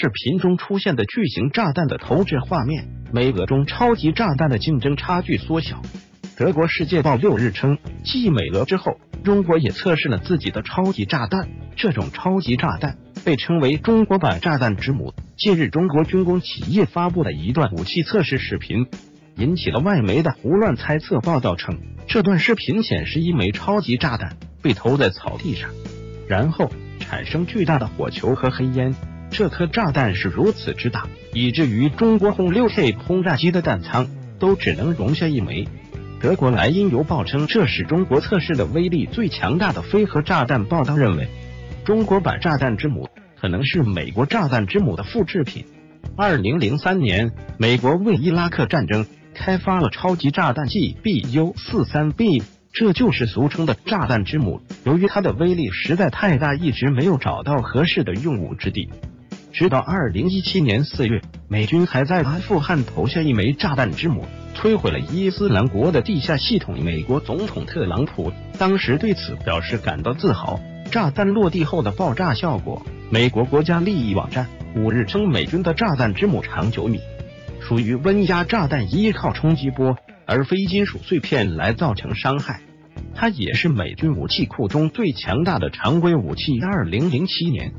视频中出现的巨型炸弹的投掷画面，美俄中超级炸弹的竞争差距缩小。德国《世界报》六日称，继美俄之后，中国也测试了自己的超级炸弹。这种超级炸弹被称为“中国版炸弹之母”。近日，中国军工企业发布的一段武器测试视频，引起了外媒的胡乱猜测。报道称，这段视频显示一枚超级炸弹被投在草地上，然后产生巨大的火球和黑烟。这颗炸弹是如此之大，以至于中国轰六 K 轰炸机的弹仓都只能容下一枚。德国莱茵邮报称，这是中国测试的威力最强大的飞核炸弹。报道认为，中国版炸弹之母可能是美国炸弹之母的复制品。二零零三年，美国为伊拉克战争开发了超级炸弹 GBU 四三 B。这就是俗称的炸弹之母。由于它的威力实在太大，一直没有找到合适的用武之地。直到二零一七年四月，美军还在阿富汗投下一枚炸弹之母，摧毁了伊斯兰国的地下系统。美国总统特朗普当时对此表示感到自豪。炸弹落地后的爆炸效果，美国国家利益网站五日称，美军的炸弹之母长九米，属于温压炸弹，依靠冲击波。而非金属碎片来造成伤害，它也是美军武器库中最强大的常规武器。二零零七年，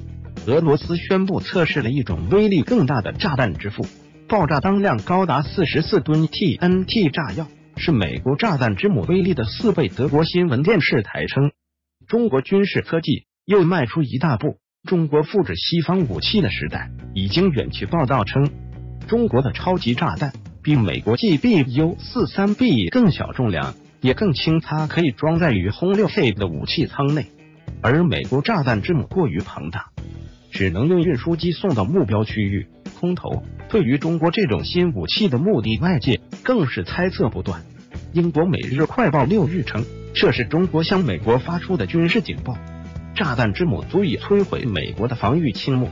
俄罗斯宣布测试了一种威力更大的炸弹之父，爆炸当量高达四十四吨 TNT 炸药，是美国炸弹之母威力的四倍。德国新闻电视台称，中国军事科技又迈出一大步，中国复制西方武器的时代已经远去。报道称，中国的超级炸弹。比美国 GBU 四三 B 更小，重量也更轻，它可以装载于轰六 K 的武器舱内。而美国炸弹之母过于庞大，只能用运输机送到目标区域。空投对于中国这种新武器的目的，外界更是猜测不断。英国《每日快报》六日称，这是中国向美国发出的军事警报，炸弹之母足以摧毁美国的防御青木。